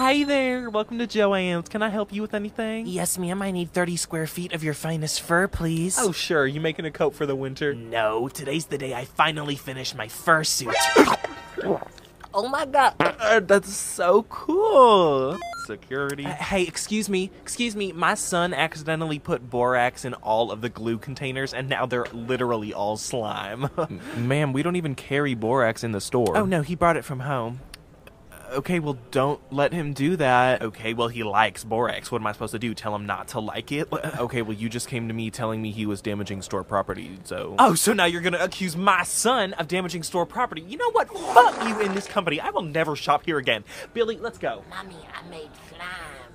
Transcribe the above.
Hi there, welcome to Joann's. Can I help you with anything? Yes, ma'am, I need 30 square feet of your finest fur, please. Oh, sure. You making a coat for the winter? no, today's the day I finally finish my fursuit. oh my god. Uh, that's so cool. Security. Uh, hey, excuse me. Excuse me. My son accidentally put borax in all of the glue containers, and now they're literally all slime. Ma'am, we don't even carry borax in the store. Oh no, he brought it from home. Okay, well, don't let him do that. Okay, well, he likes borax. What am I supposed to do? Tell him not to like it? okay, well, you just came to me telling me he was damaging store property, so. Oh, so now you're gonna accuse my son of damaging store property. You know what? Fuck you in this company. I will never shop here again. Billy, let's go. Mommy, I made slime.